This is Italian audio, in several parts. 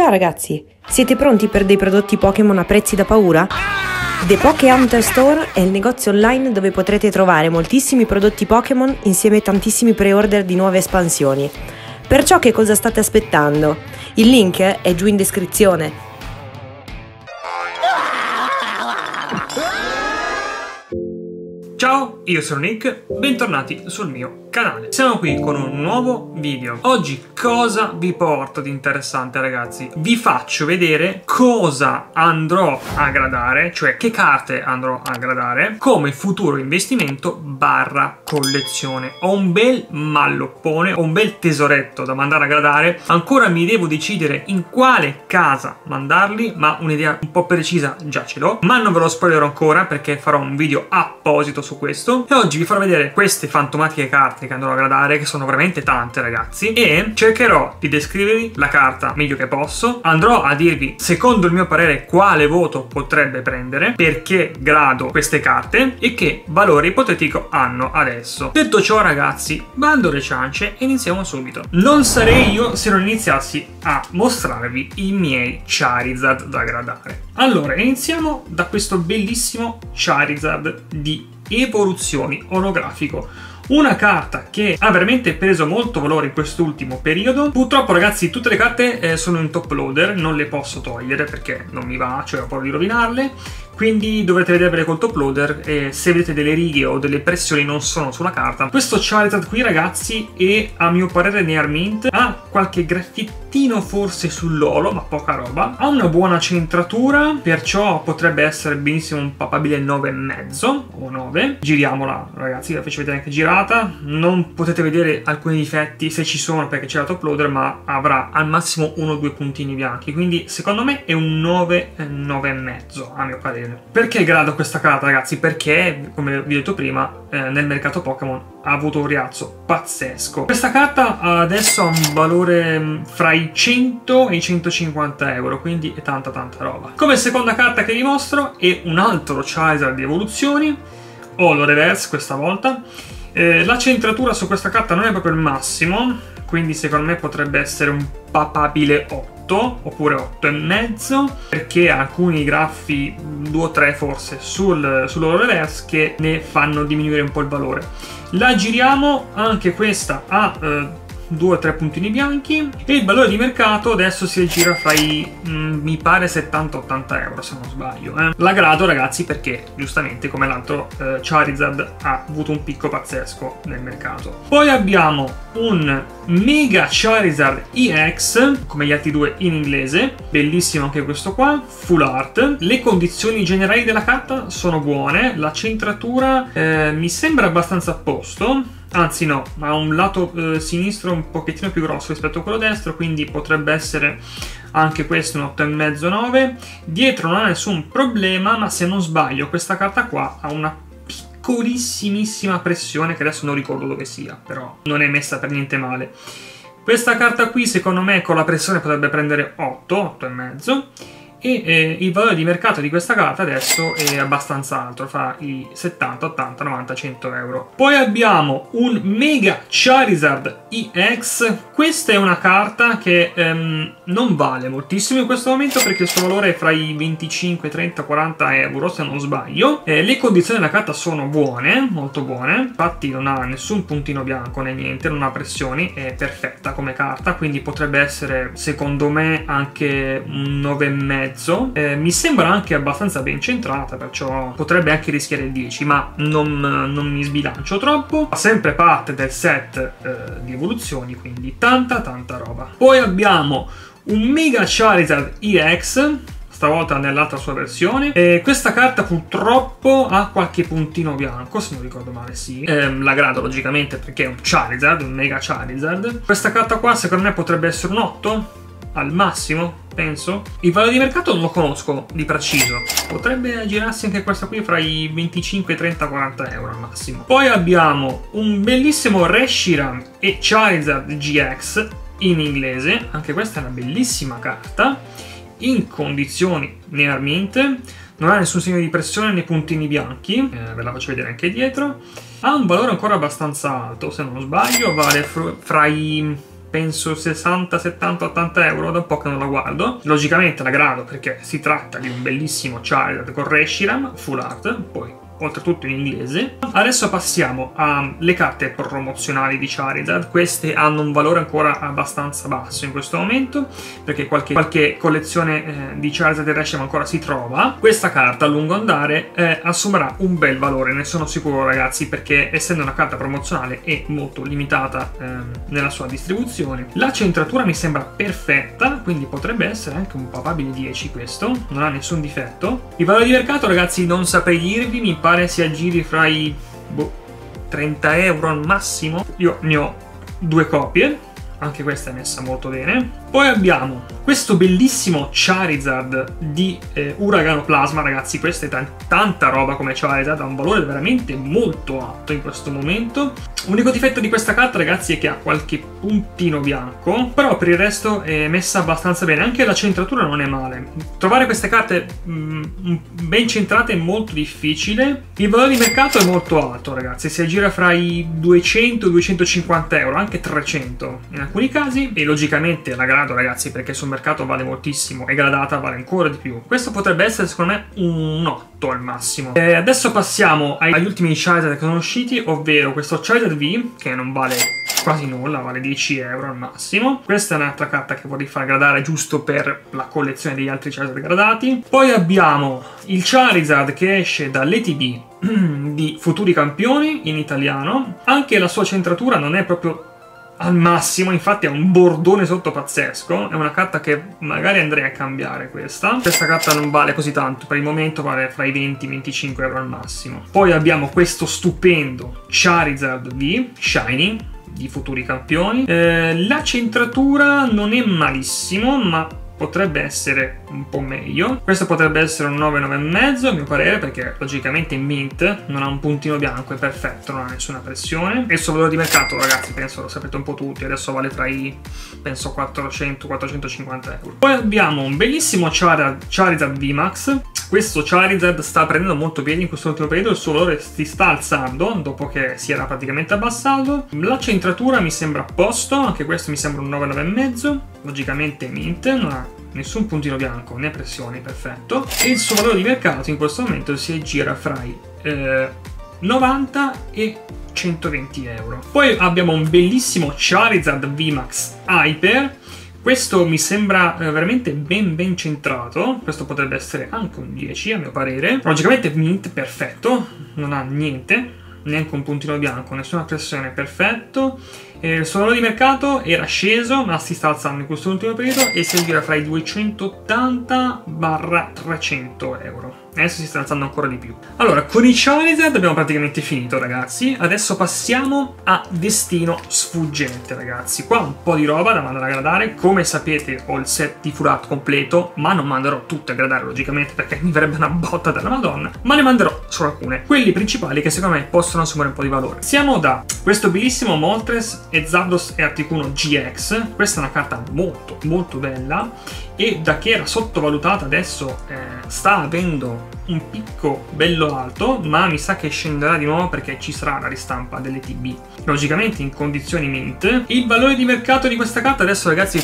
Ciao ragazzi, siete pronti per dei prodotti Pokémon a prezzi da paura? The Poké Hunter Store è il negozio online dove potrete trovare moltissimi prodotti Pokémon insieme a tantissimi pre-order di nuove espansioni. Perciò che cosa state aspettando? Il link è giù in descrizione. Ciao, io sono Nick, bentornati sul mio canale. Siamo qui con un nuovo video. Oggi cosa vi porto di interessante ragazzi? Vi faccio vedere cosa andrò a gradare, cioè che carte andrò a gradare come futuro investimento barra collezione. Ho un bel malloppone, ho un bel tesoretto da mandare a gradare. Ancora mi devo decidere in quale casa mandarli, ma un'idea un po' precisa già ce l'ho. Ma non ve lo spoilerò ancora perché farò un video apposito su questo. E oggi vi farò vedere queste fantomatiche carte carte che andrò a gradare, che sono veramente tante ragazzi, e cercherò di descrivervi la carta meglio che posso, andrò a dirvi secondo il mio parere quale voto potrebbe prendere, perché grado queste carte e che valore ipotetico hanno adesso. Detto ciò ragazzi, bando le ciance e iniziamo subito. Non sarei io se non iniziassi a mostrarvi i miei Charizard da gradare. Allora, iniziamo da questo bellissimo Charizard di evoluzioni olografico una carta che ha veramente preso molto valore in quest'ultimo periodo. Purtroppo ragazzi tutte le carte eh, sono in top loader, non le posso togliere perché non mi va, cioè ho paura di rovinarle quindi dovrete vedervele col top loader e se vedete delle righe o delle pressioni non sono sulla carta. Questo Charizard qui ragazzi è a mio parere Near Mint, ha qualche graffittino forse sull'olo ma poca roba, ha una buona centratura perciò potrebbe essere benissimo un papabile 9,5 o 9. Giriamola ragazzi, la faccio vedere anche girata, non potete vedere alcuni difetti se ci sono perché c'è la top loader ma avrà al massimo uno o due puntini bianchi. Quindi secondo me è un 9, 9,5 a mio parere bene. Perché grado questa carta, ragazzi? Perché, come vi ho detto prima, eh, nel mercato Pokémon ha avuto un rialzo pazzesco. Questa carta adesso ha un valore mm, fra i 100 e i 150 euro, quindi è tanta tanta roba. Come seconda carta che vi mostro è un altro Charizard di evoluzioni, ho lo reverse questa volta. Eh, la centratura su questa carta non è proprio il massimo, quindi secondo me potrebbe essere un papabile 8 8 oppure 8 e mezzo perché alcuni graffi 2 o 3 forse sul, sul loro reverse che ne fanno diminuire un po' il valore. La giriamo anche questa ha eh, 2 o 3 puntini bianchi. E il valore di mercato adesso si aggira fra i mm, mi pare 70-80 euro se non sbaglio eh. la grado ragazzi perché giustamente come l'altro eh, Charizard ha avuto un picco pazzesco nel mercato. Poi abbiamo un Mega Charizard EX come gli altri due in inglese bellissimo anche questo qua full art. Le condizioni generali della carta sono buone la centratura eh, mi sembra abbastanza a posto Anzi no, ha un lato eh, sinistro un pochettino più grosso rispetto a quello destro, quindi potrebbe essere anche questo un 8,5-9. Dietro non ha nessun problema, ma se non sbaglio questa carta qua ha una piccolissimissima pressione che adesso non ricordo dove sia, però non è messa per niente male. Questa carta qui secondo me con la pressione potrebbe prendere 8, 8,5 e eh, il valore di mercato di questa carta adesso è abbastanza alto, fra i 70, 80, 90, 100 euro. Poi abbiamo un Mega Charizard EX, questa è una carta che ehm, non vale moltissimo in questo momento perché il suo valore è fra i 25, 30, 40 euro se non sbaglio. Eh, le condizioni della carta sono buone, molto buone, infatti non ha nessun puntino bianco né niente, non ha pressioni, è perfetta come carta, quindi potrebbe essere secondo me anche un 9,5 mezzo. Eh, mi sembra anche abbastanza ben centrata, perciò potrebbe anche rischiare il 10, ma non, non mi sbilancio troppo. Fa sempre parte del set eh, di evoluzioni, quindi tanta tanta roba. Poi abbiamo un Mega Charizard EX, stavolta nell'altra sua versione. E questa carta purtroppo ha qualche puntino bianco, se non ricordo male, sì. Eh, la grado logicamente perché è un Charizard, un Mega Charizard. Questa carta qua secondo me potrebbe essere un 8 al massimo, penso. Il valore di mercato non lo conosco di preciso. Potrebbe aggirarsi anche questa qui fra i 25, 30, 40 euro al massimo. Poi abbiamo un bellissimo Reshiram e Charizard GX in inglese. Anche questa è una bellissima carta. In condizioni near mint. Non ha nessun segno di pressione né puntini bianchi. Eh, ve la faccio vedere anche dietro. Ha un valore ancora abbastanza alto, se non sbaglio. Vale fra i penso 60, 70, 80 euro, da un po' che non la guardo. Logicamente la grado perché si tratta di un bellissimo Charizard con Reshiram, full art, poi oltretutto in inglese. Adesso passiamo alle carte promozionali di Charizard. Queste hanno un valore ancora abbastanza basso in questo momento, perché qualche, qualche collezione eh, di Charizard e Reshiram ancora si trova. Questa carta a lungo andare eh, assumerà un bel valore, ne sono sicuro ragazzi, perché essendo una carta promozionale è molto limitata eh, nella sua distribuzione. La centratura mi sembra perfetta, quindi potrebbe essere anche un papabile 10 questo, non ha nessun difetto. Il valore di mercato ragazzi non saprei dirvi, mi pare pare si aggiri fra i boh, 30 euro al massimo. Io ne ho due copie, anche questa è messa molto bene. Poi abbiamo questo bellissimo Charizard di eh, Uragano Plasma, ragazzi, questa è tanta roba come Charizard, ha un valore veramente molto alto in questo momento. L'unico difetto di questa carta, ragazzi, è che ha qualche puntino bianco, però per il resto è messa abbastanza bene, anche la centratura non è male. Trovare queste carte mh, mm, ben centrate è molto difficile. Il valore di mercato è molto alto, ragazzi, si aggira fra i 200 e 250 euro, anche 300 in alcuni casi, e logicamente la gara grado ragazzi perché sul mercato vale moltissimo e gradata vale ancora di più. Questo potrebbe essere secondo me un 8 al massimo. E adesso passiamo agli ultimi Charizard che sono usciti, ovvero questo Charizard V che non vale quasi nulla, vale 10 euro al massimo. Questa è un'altra carta che vorrei far gradare giusto per la collezione degli altri Charizard gradati. Poi abbiamo il Charizard che esce dall'ETB di Futuri Campioni in italiano. Anche la sua centratura non è proprio al massimo, infatti è un bordone sotto pazzesco, è una carta che magari andrei a cambiare questa. Questa carta non vale così tanto, per il momento vale fra i 20 e i 25 euro al massimo. Poi abbiamo questo stupendo Charizard V, Shiny, di futuri campioni. Eh, la centratura non è malissimo, ma potrebbe essere un po' meglio. Questo potrebbe essere un 9, 9,5 a mio parere perché logicamente Mint non ha un puntino bianco, è perfetto, non ha nessuna pressione. E il suo valore di mercato ragazzi penso lo sapete un po' tutti, adesso vale tra i penso 400-450 euro. Poi abbiamo un bellissimo Charizard, Charizard VMAX. Questo Charizard sta prendendo molto piede in questo ultimo periodo, il suo valore si sta alzando dopo che si era praticamente abbassato. La centratura mi sembra a posto, anche questo mi sembra un 9, 9,5. Logicamente Mint non ha nessun puntino bianco né pressione, perfetto. E il suo valore di mercato in questo momento si aggira fra i eh, 90 e 120 euro. Poi abbiamo un bellissimo Charizard VMAX Hyper. Questo mi sembra eh, veramente ben ben centrato, questo potrebbe essere anche un 10 a mio parere. Logicamente mint perfetto, non ha niente, neanche un puntino bianco, nessuna pressione, perfetto. Eh, il suo valore di mercato era sceso, ma si sta alzando in questo ultimo periodo e si aggira fra i 280 300 euro. Adesso si sta alzando ancora di più. Allora, con i Charizard abbiamo praticamente finito, ragazzi. Adesso passiamo a Destino Sfuggente, ragazzi. Qua un po' di roba da mandare a gradare. Come sapete ho il set di full art completo, ma non manderò tutte a gradare, logicamente, perché mi verrebbe una botta della madonna. Ma ne manderò solo alcune. Quelli principali che secondo me possono assumere un po' di valore. Siamo da questo bellissimo Moltres e Zapdos e Articuno GX. Questa è una carta molto, molto bella e da che era sottovalutata adesso eh, sta avendo un picco bello alto, ma mi sa che scenderà di nuovo perché ci sarà la ristampa delle TB. Logicamente in condizioni mint. Il valore di mercato di questa carta adesso ragazzi i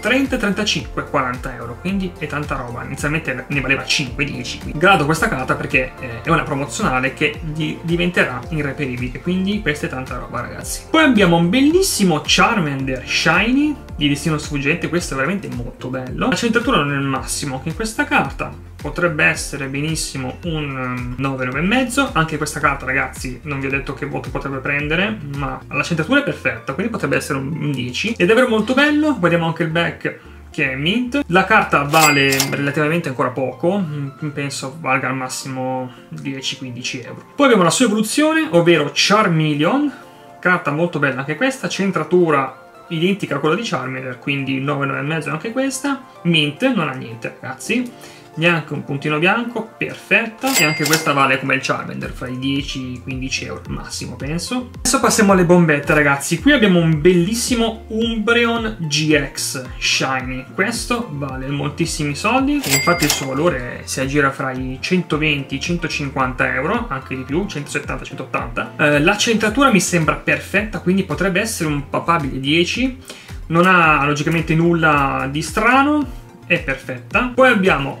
30, 35, 40 euro, quindi è tanta roba. Inizialmente ne valeva 5, 10. Grado questa carta perché eh, è una promozionale che di diventerà irreperibile, quindi questa è tanta roba ragazzi. Poi abbiamo un bellissimo Charmander Shiny di destino sfuggente, questo è veramente molto bello. La centratura non è il massimo che in questa carta potrebbe essere benissimo un 9, um, 9,5. Anche questa carta, ragazzi, non vi ho detto che voto potrebbe prendere, ma la centratura è perfetta, quindi potrebbe essere un 10. Ed è davvero molto bello, vediamo anche il back che è mint. La carta vale relativamente ancora poco, mm, penso valga al massimo 10-15 euro. Poi abbiamo la sua evoluzione, ovvero Charmeleon, carta molto bella anche questa, centratura identica a quella di Charmander, quindi 9,9,5 anche questa. Mint non ha niente, ragazzi neanche un puntino bianco, perfetta. E anche questa vale come il Charmander, fra i 10 e i 15 euro massimo, penso. Adesso passiamo alle bombette, ragazzi. Qui abbiamo un bellissimo Umbreon GX Shiny. Questo vale moltissimi soldi, infatti il suo valore si aggira fra i 120 e i 150 euro, anche di più, 170-180. Eh, la mi sembra perfetta, quindi potrebbe essere un papabile 10 non ha logicamente nulla di strano, è perfetta. Poi abbiamo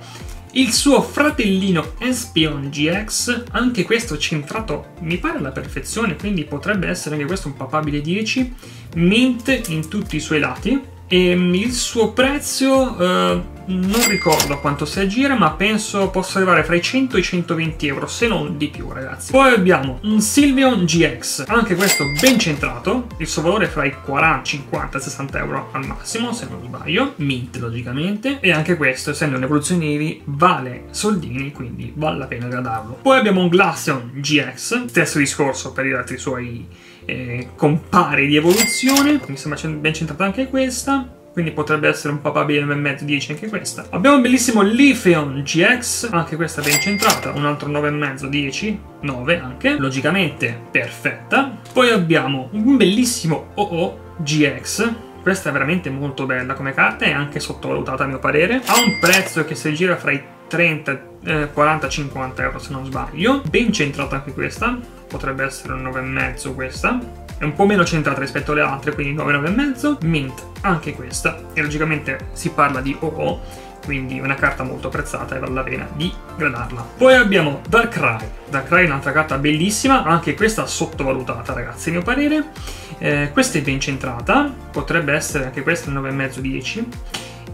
il suo fratellino Espion GX, anche questo centrato mi pare alla perfezione, quindi potrebbe essere anche questo un papabile 10, mint in tutti i suoi lati, e il suo prezzo eh, non ricordo quanto si aggira, ma penso possa arrivare fra i 100 e i 120 euro, se non di più, ragazzi. Poi abbiamo un Sylveon GX, anche questo ben centrato, il suo valore è fra i 40, 50 e 60 euro al massimo, se non sbaglio, mint logicamente, e anche questo, essendo un'evoluzione Eevee, vale soldini, quindi vale la pena gradarlo. Poi abbiamo un Glaceon GX, stesso discorso per gli altri suoi eh, compari di evoluzione. Mi sembra ben centrata anche questa. Quindi potrebbe essere un papabile 9,5 10 anche questa. Abbiamo un bellissimo Lithium GX, anche questa ben centrata, un altro 9,5 10, 9 anche, logicamente perfetta. Poi abbiamo un bellissimo OO GX, questa è veramente molto bella come carta e anche sottovalutata a mio parere. Ha un prezzo che si gira fra i 30, eh, 40, 50 euro se non sbaglio. Ben centrata anche questa, potrebbe essere un 9,5 questa. È un po' meno centrata rispetto alle altre, quindi 9, 9,5. Mint, anche questa. E logicamente si parla di OO, quindi una carta molto apprezzata e vale la pena di gradarla. Poi abbiamo Darkrai. Darkrai è un'altra carta bellissima, anche questa sottovalutata ragazzi a mio parere. Eh, questa è ben centrata, potrebbe essere anche questa 9,5-10.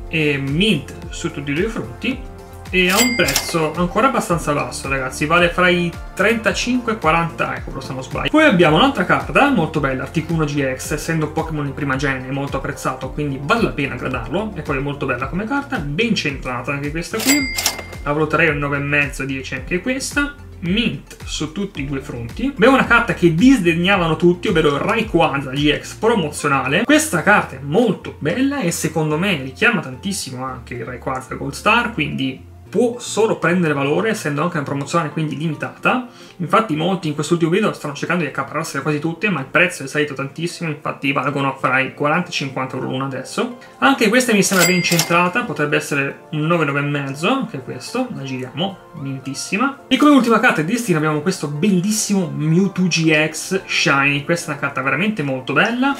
E mint su tutti e due i fronti e ha un prezzo ancora abbastanza basso ragazzi, vale fra i 35 e 40 euro se non sbaglio. Poi abbiamo un'altra carta molto bella, Articuno GX, essendo Pokémon di prima genere molto apprezzato, quindi vale la pena gradarlo, e poi è molto bella come carta, ben centrata anche questa qui, la valuterei un 9,5, 10 anche questa, Mint su tutti i due fronti. Abbiamo una carta che disdegnavano tutti, ovvero Rayquaza GX promozionale. Questa carta è molto bella e secondo me richiama tantissimo anche il Rayquaza Gold Star, quindi può solo prendere valore essendo anche una promozione quindi limitata. Infatti molti in quest'ultimo video stanno cercando di accaparrarsene quasi tutte, ma il prezzo è salito tantissimo, infatti valgono fra i 40 e 50 euro l'una adesso. Anche questa mi sembra ben centrata, potrebbe essere un 9,9,5, anche questo, la giriamo, mintissima. E come ultima carta di destino abbiamo questo bellissimo Mewtwo GX Shiny, questa è una carta veramente molto bella,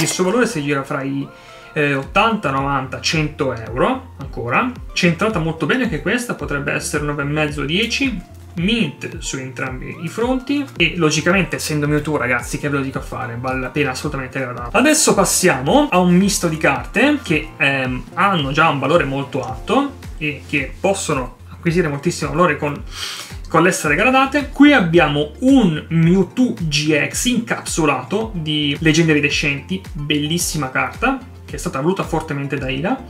il suo valore si gira fra i eh, 80, 90, 100 euro ancora. Centrata molto bene anche questa, potrebbe essere 9,5, 10 mint su entrambi i fronti. E logicamente essendo Mewtwo ragazzi che ve lo dico a fare? Vale la pena assolutamente gradarlo adesso passiamo a un misto di carte che ehm, hanno già un valore molto alto e che possono acquisire moltissimo valore con con l'essere gradate. Qui abbiamo un Mewtwo GX incapsulato di Leggendari Descenti, bellissima carta, che è stata voluta fortemente da Ida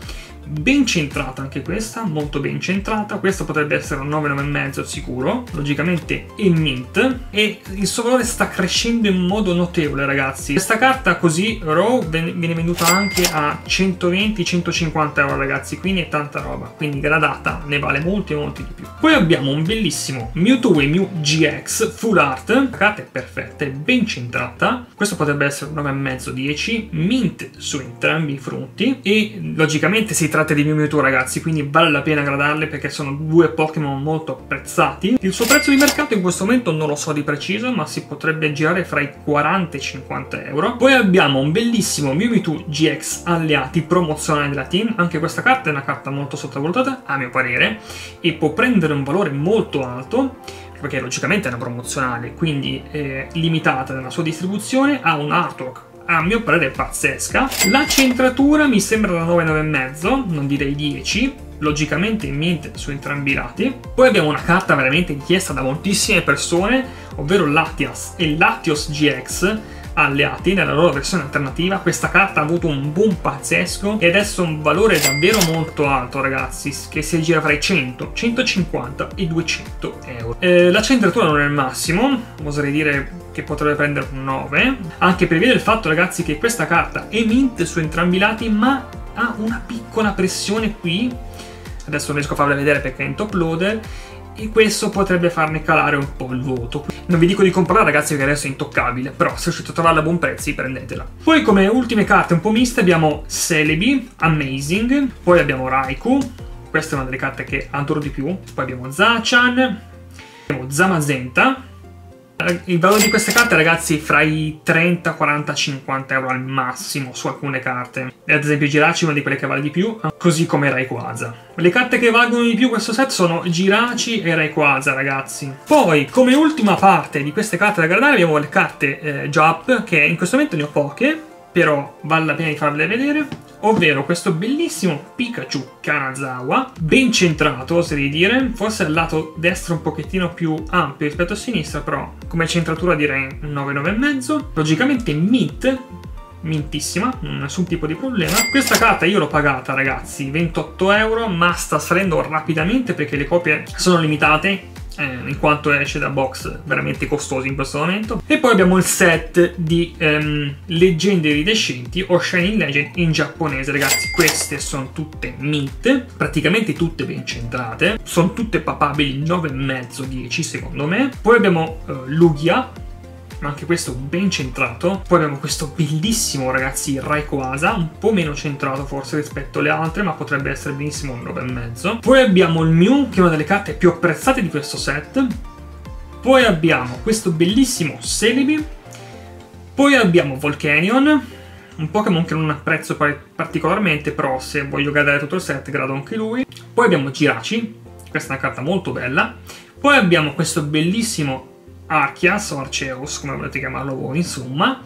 ben centrata anche questa, molto ben centrata. Questa potrebbe essere un 9, 9,5 sicuro, logicamente è mint. E il suo valore sta crescendo in modo notevole ragazzi. Questa carta così raw viene venduta anche a 120-150 euro ragazzi, quindi è tanta roba, quindi gradata ne vale molti molti di più. Poi abbiamo un bellissimo Mewtwo e Mew GX Full Art, la carta è perfetta, è ben centrata, questo potrebbe essere un 9,5-10, mint su entrambi i fronti e logicamente si tratta di Mew Mewtwo ragazzi, quindi vale la pena gradarle perché sono due Pokémon molto apprezzati. Il suo prezzo di mercato in questo momento non lo so di preciso, ma si potrebbe girare fra i 40 e i 50 euro. Poi abbiamo un bellissimo Mew Mewtwo GX alleati promozionale della team, anche questa carta è una carta molto sottovalutata a mio parere e può prendere un valore molto alto perché logicamente è una promozionale, quindi è limitata nella sua distribuzione, ha un artwork a mio parere pazzesca. La centratura mi sembra da 9,9,5, non direi 10, logicamente in mint su entrambi i lati. Poi abbiamo una carta veramente richiesta da moltissime persone, ovvero Latias e Latios GX, alleati nella loro versione alternativa. Questa carta ha avuto un boom pazzesco e adesso un valore davvero molto alto, ragazzi, che si aggira fra i 100, 150 e 200 euro. Eh, la centratura non è il massimo, oserei dire che potrebbe prendere un 9, anche per via del fatto, ragazzi, che questa carta è mint su entrambi i lati, ma ha una piccola pressione qui. Adesso non riesco a farvela vedere perché è in top loader e questo potrebbe farne calare un po' il voto. Non vi dico di comprarla ragazzi perché adesso è intoccabile, però se riuscite a trovarla a buon prezzo prendetela. Poi come ultime carte un po' miste abbiamo Celebi, Amazing, poi abbiamo Raikou, questa è una delle carte che adoro di più, poi abbiamo Zachan, abbiamo Zamazenta, Il valore di queste carte, ragazzi, fra i 30, 40, 50 euro al massimo su alcune carte. Ad esempio Giraci è una di quelle che vale di più, così come Rayquaza. Le carte che valgono di più questo set sono Giraci e Rayquaza, ragazzi. Poi, come ultima parte di queste carte da guardare, abbiamo le carte eh, Jump, che in questo momento ne ho poche, però vale la pena di farle vedere. Ovvero questo bellissimo Pikachu Kanazawa, ben centrato oserei dire, forse al lato destro un pochettino più ampio rispetto a sinistra, però come centratura direi un 9,9,5, logicamente mint, mintissima, nessun tipo di problema. Questa carta io l'ho pagata ragazzi, 28 euro, ma sta salendo rapidamente perché le copie sono limitate eh, in quanto esce da box veramente costosi in questo momento. E poi abbiamo il set di ehm, leggende iridescenti o Shining Legend in giapponese, ragazzi. Queste sono tutte mint, praticamente tutte ben centrate, sono tutte papabili 9,5-10 secondo me. Poi abbiamo eh, Lugia, ma anche questo ben centrato. Poi abbiamo questo bellissimo, ragazzi, Rayquaza, un po' meno centrato forse rispetto alle altre, ma potrebbe essere benissimo un 9,5. Poi abbiamo il Mew, che è una delle carte più apprezzate di questo set. Poi abbiamo questo bellissimo Celebi. Poi abbiamo Volcanion, un Pokémon che non apprezzo particolarmente, però se voglio gradare tutto il set, grado anche lui. Poi abbiamo Giraci, questa è una carta molto bella. Poi abbiamo questo bellissimo Archias o Arceus, come volete chiamarlo voi, insomma.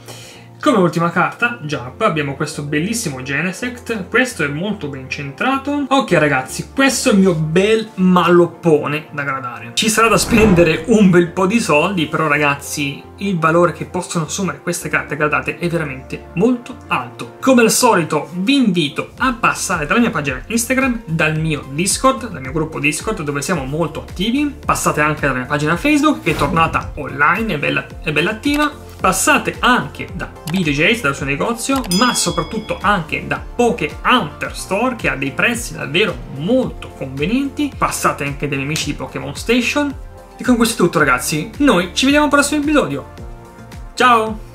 Come ultima carta, Jump, abbiamo questo bellissimo Genesect, questo è molto ben centrato. Ok ragazzi, questo è il mio bel maloppone da gradare. Ci sarà da spendere un bel po' di soldi, però ragazzi, il valore che possono assumere queste carte gradate è veramente molto alto. Come al solito vi invito a passare dalla mia pagina Instagram, dal mio Discord, dal mio gruppo Discord dove siamo molto attivi. Passate anche dalla mia pagina Facebook che è tornata online e bella, è bella attiva Passate anche da BJ's, dal suo negozio, ma soprattutto anche da Poke Hunter Store che ha dei prezzi davvero molto convenienti. Passate anche dai amici di Pokémon Station. E con questo è tutto ragazzi, noi ci vediamo al prossimo episodio. Ciao!